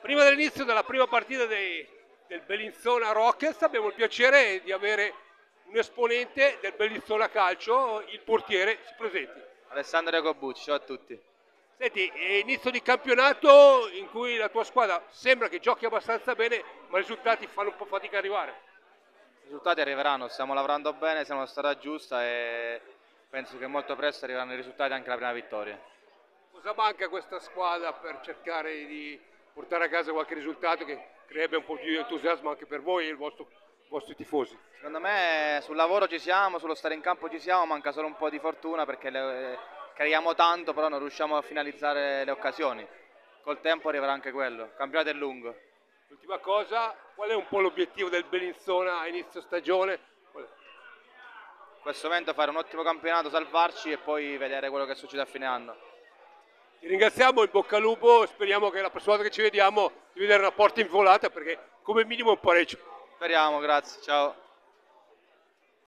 Prima dell'inizio della prima partita dei, del Bellinzona Rockets abbiamo il piacere di avere un esponente del Bellinzona Calcio, il portiere, si presenti. Alessandro Jacobucci, ciao a tutti. Senti, inizio di campionato in cui la tua squadra sembra che giochi abbastanza bene, ma i risultati fanno un po' fatica ad arrivare. I risultati arriveranno, stiamo lavorando bene, siamo alla strada giusta e penso che molto presto arriveranno i risultati anche la prima vittoria. Cosa manca a questa squadra per cercare di portare a casa qualche risultato che creerebbe un po' più di entusiasmo anche per voi e i vostri, vostri tifosi? Secondo me sul lavoro ci siamo, sullo stare in campo ci siamo, manca solo un po' di fortuna perché le, creiamo tanto però non riusciamo a finalizzare le occasioni. Col tempo arriverà anche quello, il campionato è lungo. L'ultima cosa, qual è un po' l'obiettivo del Bellinzona a inizio stagione? In questo momento fare un ottimo campionato, salvarci e poi vedere quello che succede a fine anno. Ti ringraziamo, in bocca al lupo, speriamo che la prossima volta che ci vediamo di vedere una porta involata perché come minimo un pareggio. Speriamo, grazie, ciao.